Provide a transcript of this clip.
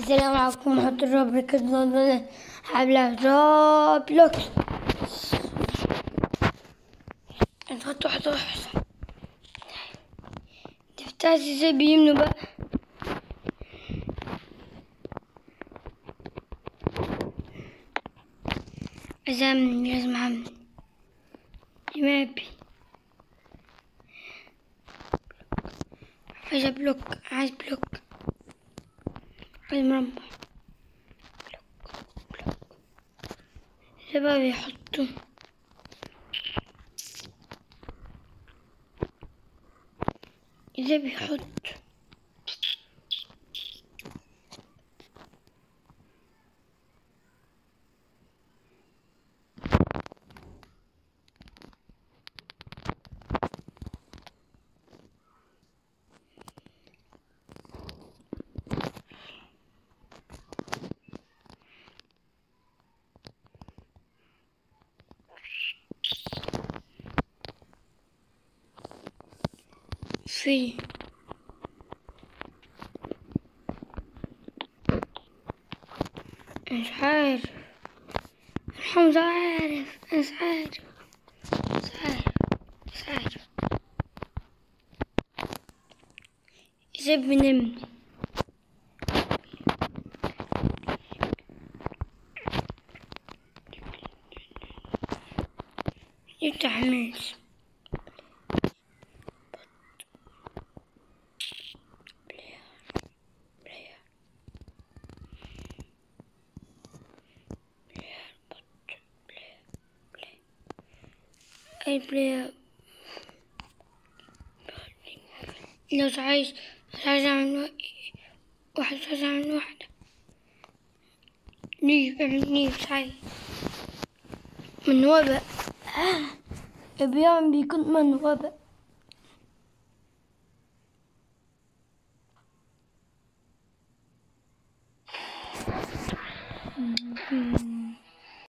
السلام عليكم ورحمة الله وبركاته حبلة روبلوكس نحط واحدة واحدة تفتحي إزاي بيمنوا بقى؟ لازم لازم اعمل مابي عايز block عايز block. عايز مربع بقى بيحطوا إزاي بيحط في مش عارف مش عارف مش عارف مش عارف مش عارف إزاي بنمني يفتح بلاي لو عايز عايز اعمل واحد اعمل واحدة نيف اعمل نيف عايز من وباء بيعمل بيكون من وباء Mm-hmm.